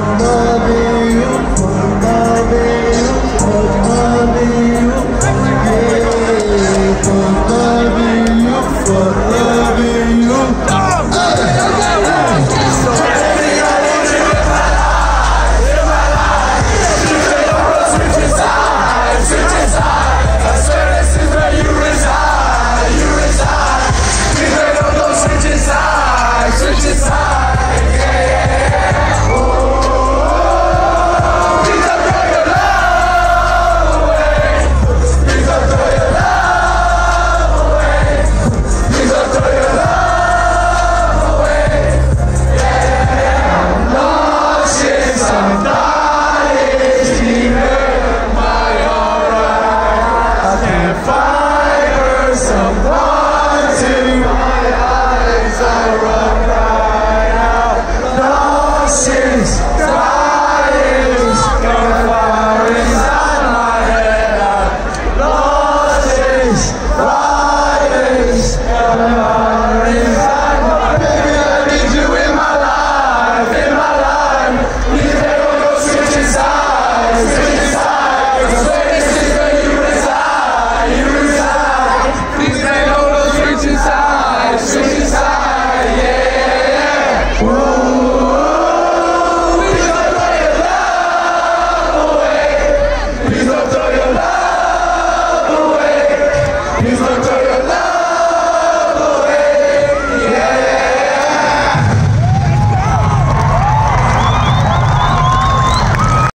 no